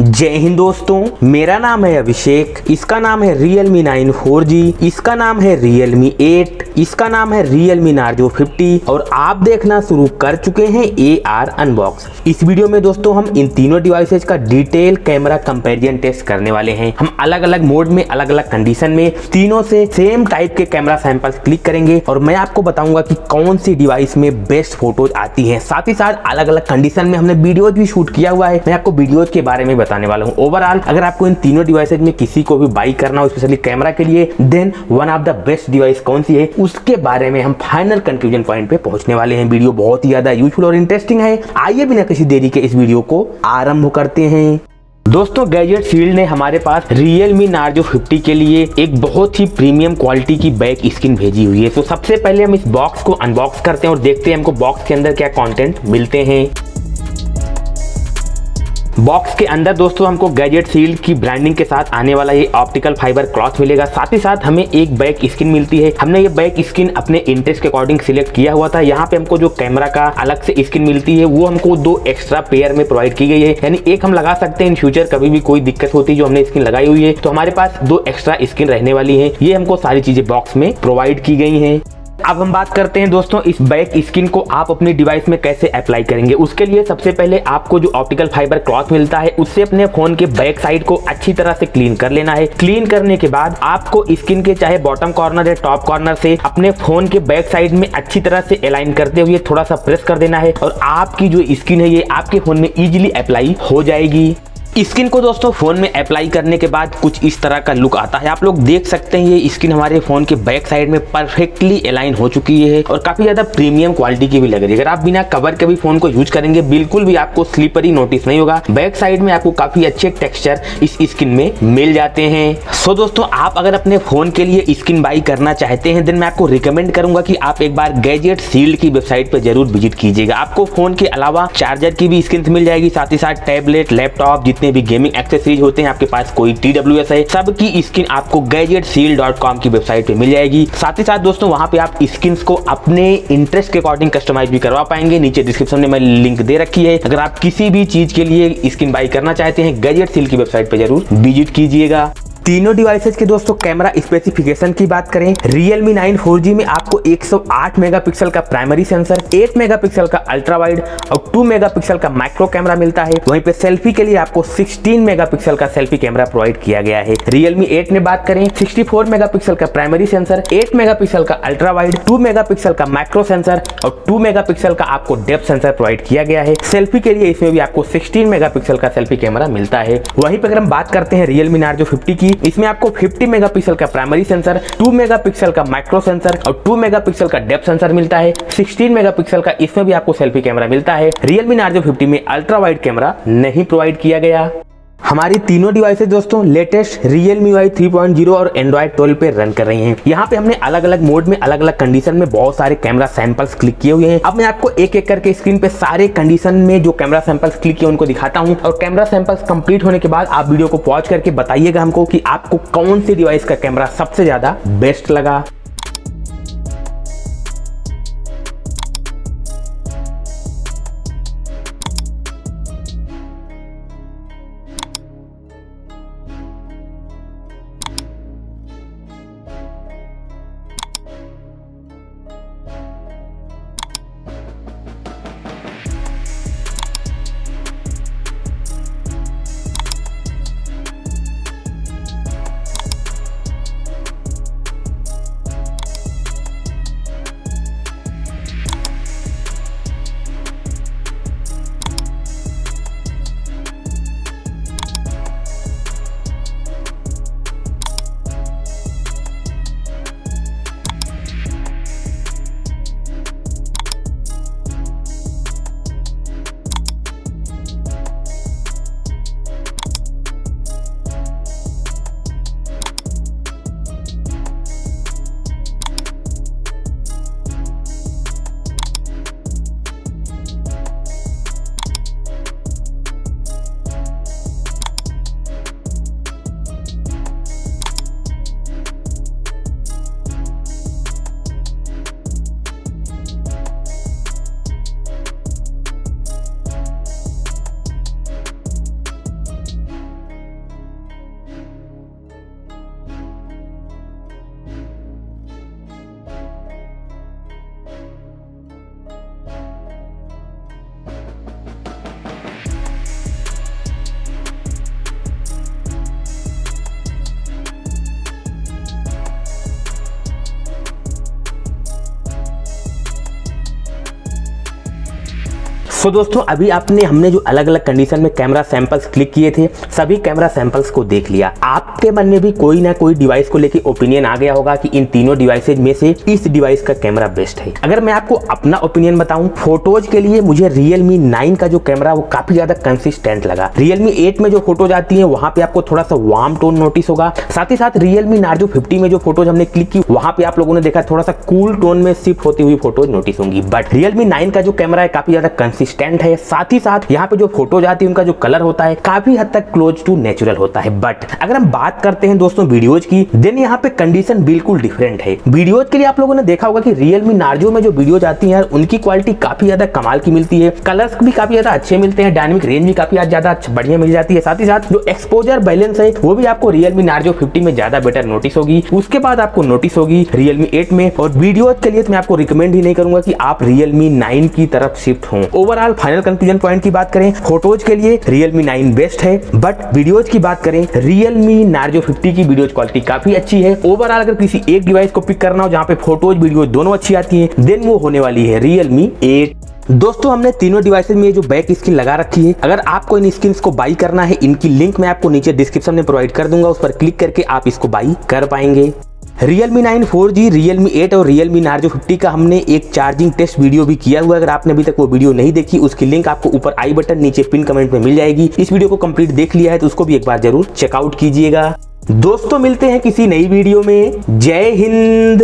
जय हिंद दोस्तों, मेरा नाम है अभिषेक, इसका नाम है Realme nine four G, इसका नाम है रियल मी 8 इसका नाम है रियल मी Narzo 50 और आप देखना शुरू कर चुके हैं ए आर अनबॉक्स इस वीडियो में दोस्तों हम इन तीनों डिवाइसेज का डिटेल कैमरा कंपेरिजन टेस्ट करने वाले हैं। हम अलग अलग मोड में अलग अलग कंडीशन में तीनों से सेम टाइप के कैमरा सैंपल्स क्लिक करेंगे और मैं आपको बताऊँगा कि कौन सी डिवाइस में बेस्ट फ़ोटोज़ आती हैं। साथ ही साथ अलग अलग कंडीशन में हमने वीडियोज़ भी शूट किया हुआ है। मैं आपको वीडियोज़ के बारे में बताने वाला हूँ। ओवरऑल अगर आपको इन तीनों डिवाइसेज में किसी को भी बाई करना हो स्पेशली कैमरा के लिए then one of the best device कौन सी है? उसके बारे में हम फाइनल कंक्लूजन पॉइंट पे पहुँचने वाले हैं। वीडियो बहुत ही ज़्यादा यूजफुल और इंटरेस्टिंग है। आइए बिना किसी देरी के इस वीडियो को आरंभ करते हैं। दोस्तों गैजेट फ़ील्ड ने हमारे पास Realme Narzo 50 के लिए एक बहुत ही प्रीमियम क्वालिटी की बैक स्किन भेजी हुई है। तो सबसे पहले हम इस बॉक्स को अनबॉक्स करते हैं और देखते हैं हमको बॉक्स के अंदर क्या कंटेंट मिलते हैं। बॉक्स के अंदर दोस्तों हमको गैजेट सील्ड की ब्रांडिंग के साथ आने वाला ये ऑप्टिकल फाइबर क्लॉथ मिलेगा। साथ ही साथ हमें एक बैक स्किन मिलती है। हमने ये बैक स्किन अपने इंटरेस्ट के अकॉर्डिंग सिलेक्ट किया हुआ था। यहाँ पे हमको जो कैमरा का अलग से स्किन मिलती है, वो हमको दो एक्स्ट्रा पेयर में प्रोवाइड की गई है। यानी एक हम लगा सकते हैं इन फ्यूचर कभी भी कोई दिक्कत होती है जो हमने स्किन लगाई हुई है तो हमारे पास दो एक्स्ट्रा स्किन रहने वाली है। ये हमको सारी चीज़ें बॉक्स में प्रोवाइड की गई है। अब हम बात करते हैं दोस्तों, इस बैक स्किन को आप अपने डिवाइस में कैसे अप्लाई करेंगे? उसके लिए सबसे पहले आपको जो ऑप्टिकल फाइबर क्लॉथ मिलता है, उससे अपने फ़ोन के बैक साइड को अच्छी तरह से क्लीन कर लेना है। क्लीन करने के बाद आपको स्किन के चाहे बॉटम कॉर्नर या टॉप कॉर्नर से अपने फ़ोन के बैक साइड में अच्छी तरह से अलाइन करते हुए थोड़ा सा प्रेस कर देना है और आपकी जो स्किन है, ये आपके फ़ोन में इजिली अप्लाई हो जाएगी। स्किन को दोस्तों फ़ोन में अप्लाई करने के बाद कुछ इस तरह का लुक आता है। आप लोग देख सकते हैं, ये स्किन हमारे फ़ोन के बैक साइड में परफेक्टली अलाइन हो चुकी है और काफ़ी ज़्यादा प्रीमियम क्वालिटी की भी लग रही है। अगर आप बिना कवर के भी फ़ोन को यूज़ करेंगे, बिल्कुल भी आपको स्लीपरी नोटिस नहीं होगा। बैक साइड में आपको काफ़ी अच्छे टेक्सचर इस स्किन में मिल जाते हैं। सो दोस्तों, आप अगर अपने फ़ोन के लिए स्किन बाई करना चाहते हैं देन मैं आपको रिकमेंड करूँगा कि आप एक बार गैजेट सील्ड की वेबसाइट पर ज़रूर विज़िट कीजिएगा। आपको फ़ोन के अलावा चार्जर की भी स्किन मिल जाएगी, साथ ही साथ टैबलेट लैपटॉप जितने जितने भी गेमिंग एक्सेसरीज होते हैं, आपके पास कोई टी डब्ल्यू एस है, सबकी स्किन आपको गैजेट सील डॉट कॉम की वेबसाइट पे मिल जाएगी। साथ ही साथ दोस्तों, वहाँ पे आप स्किन को अपने इंटरेस्ट के अकॉर्डिंग कस्टमाइज भी करवा पाएँगे। नीचे डिस्क्रिप्शन में मैं लिंक दे रखी है। अगर आप किसी भी चीज़ के लिए स्किन बाई करना चाहते हैं गैजेट सील की वेबसाइट पर ज़रूर विज़िट कीजिएगा। तीनों डिवाइसेज के दोस्तों कैमरा स्पेसिफिकेशन की बात करें, Realme 9 4G में आपको 108 मेगापिक्सल का प्राइमरी सेंसर 8 मेगापिक्सल का अल्ट्रा वाइड और 2 मेगापिक्सल का माइक्रो कैमरा मिलता है। वहीं पे सेल्फी के लिए आपको 16 मेगापिक्सल का सेल्फी कैमरा प्रोवाइड किया गया है। Realme 8 में बात करें 64 मेगापिक्सल का प्राइमरी सेंसर 8 मेगापिक्सल का अल्ट्रा वाइड 2 मेगापिक्सल का माइक्रो सेंसर और 2 मेगापिक्सल का आपको डेप्थ सेंसर प्रोवाइड किया गया है। सेल्फी के लिए इसमें भी आपको 16 मेगापिक्सल का सेल्फी कैमरा मिलता है। वहीं पर अगर हम बात करते हैं Realme Narzo 50 की इसमें आपको 50 मेगापिक्सल का प्राइमरी सेंसर 2 मेगापिक्सल का माइक्रो सेंसर और 2 मेगापिक्सल का डेप्थ सेंसर मिलता है। 16 मेगापिक्सल का इसमें भी आपको सेल्फी कैमरा मिलता है। रियलमी नार्जो 50 में अल्ट्रा वाइड कैमरा नहीं प्रोवाइड किया गया। हमारी तीनों डिवाइसेज दोस्तों लेटेस्ट Realme UI 3.0 और एंड्रॉइड 12 पे रन कर रही हैं। यहाँ पे हमने अलग अलग मोड में अलग अलग कंडीशन में बहुत सारे कैमरा सैंपल्स क्लिक किए हुए हैं। अब मैं आपको एक एक करके स्क्रीन पे सारे कंडीशन में जो कैमरा सैंपल्स क्लिक किए उनको दिखाता हूँ। और कैमरा सैंपल्स कंप्लीट होने के बाद आप वीडियो को पॉज करके बताइएगा हमको कि आपको कौन सी डिवाइस का कैमरा सबसे ज़्यादा बेस्ट लगा। सो दोस्तों, अभी आपने, हमने जो अलग अलग कंडीशन में कैमरा सैंपल्स क्लिक किए थे, सभी कैमरा सैंपल्स को देख लिया। आपके मन में भी कोई ना कोई डिवाइस को लेकर ओपिनियन आ गया होगा कि इन तीनों डिवाइसेज में से इस डिवाइस का कैमरा बेस्ट है। अगर मैं आपको अपना ओपिनियन बताऊँ फ़ोटोज़ के लिए मुझे Realme 9 का जो कैमरा वो काफ़ी ज़्यादा कंसिस्टेंट लगा। Realme 8 में जो फ़ोटोज़ आती है, वहाँ पे आपको थोड़ा सा वार्म टोन नोटिस होगा। साथ ही साथ Realme Narzo 50 में जो फ़ोटोज़ हमने क्लिक की, वहाँ पे आप लोगों ने देखा थोड़ा सा कूल टोन में शिफ्ट होती हुई फ़ोटोज़ नोटिस होंगी। बट Realme 9 का जो कैमरा है, काफ़ी ज़्यादा कंसिस्टेंट है। साथ ही साथ यहाँ पे जो फ़ोटोज़ आती है, उनका जो कलर होता है, काफ़ी हद तक क्लोज टू नेचुरल होता है। बट अगर हम बात करते हैं दोस्तों वीडियोज़ की देन यहाँ पे कंडीशन बिल्कुल डिफरेंट है। वीडियोज़ के लिए आप लोगों ने देखा होगा कि रियलमी नार्जो में जो वीडियोज़ आती है, उनकी क्वालिटी काफ़ी ज़्यादा कमाल की मिलती है। कलर्स भी काफ़ी ज़्यादा अच्छे मिलते हैं डायनेमिक रेंज भी काफ़ी ज़्यादा बढ़िया मिल जाती है। साथ ही साथ जो एक्सपोजर बैलेंस है, वो भी आपको रियलमी नार्जो फिफ्टी में ज़्यादा बेटर नोटिस होगी। उसके बाद आपको नोटिस होगी रियलमी एट में। और वीडियो के लिए तो मैं आपको रिकमेंड ही नहीं करूँगा कि आप रियलमी नाइन की तरफ़ शिफ्ट हो। ओवरऑल फाइनल कंक्लूजन पॉइंट की बात करें फ़ोटोज़ के लिए रियलमी नाइन बेस्ट है बट वीडियोज़ की बात करें रियलमी नार्जो फिफ्टी की वीडियोज़ क्वालिटी काफ़ी अच्छी है। ओवरऑल अगर किसी एक डिवाइस को पिक करना हो जहाँ पे फ़ोटोज़ वीडियो दोनों अच्छी आती है देन वो होने वाली है रियलमी एट दोस्तों, हमने तीनों डिवाइसेज में जो बैक स्किन लगा रखी है, अगर आपको इन स्किन को बाई करना है, इनकी लिंक मैं आपको नीचे डिस्क्रिप्शन में प्रोवाइड कर दूँगा, उस पर क्लिक करके आप इसको बाई कर पाएँगे। Realme 9 4G, Realme 8 और Realme Narzo 50 का हमने एक चार्जिंग टेस्ट वीडियो भी किया हुआ अगर आपने अभी तक वो वीडियो नहीं देखी उसकी लिंक आपको ऊपर आई बटन नीचे पिन कमेंट में मिल जाएगी। इस वीडियो को कंप्लीट देख लिया है तो उसको भी एक बार ज़रूर चेकआउट कीजिएगा। दोस्तों मिलते हैं किसी नई वीडियो में। जय हिंद।